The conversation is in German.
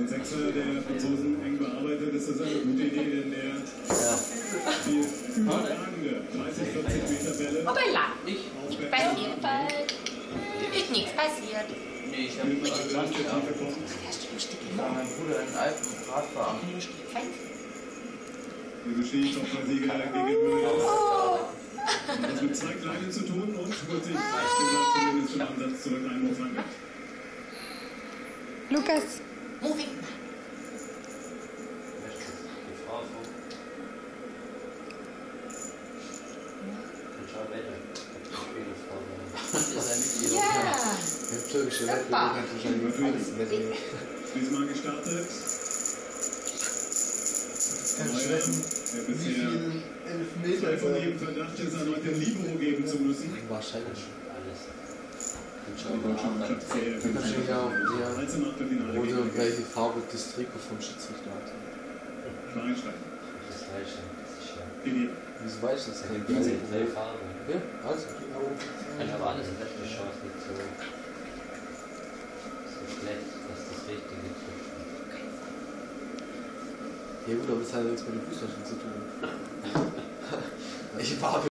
den Sechser der Franzosen eng bearbeitet, ist das eine gute Idee, denn der die überragende 30, 40 Meter Bälle Hoppala. Ich? Passiert bald. Ist nichts passiert. Nee, ich habe Korn. Erst ein Stück mein Bruder in Alpen Radfahren. Diese Skitopfer-Sieger gegen Müller. Das mit zwei Kleinen zu tun und holt sich zumindest im Ansatz zurück einen. Lukas, Moving. Die Frau von. Von John Lennon. Die Frau Das ist ja. Ja. Der türkische. Wettbewerb hat wahrscheinlich alles mitnehmen. Diesmal gestartet. Kann Neuer, schrecken, der bisher Elfmeter von jedem Verdacht ist, erneut den Libero geben zu müssen. Wahrscheinlich. Alles. Mannschaft sehr Wahrscheinlich auch der gegen gleiche Farbe des Trikot vom Schiedsrichter hat. Schweinstein. Das gleiche. Sicher. Gegen Wieso weiß ich das? Diese selbe Farbe. Ja, also. Ich habe alles weggeschaut mit so. So schlecht, dass das Richtige trifft. Ja gut, aber das hat ja nichts mit dem Fußball zu tun. Ich war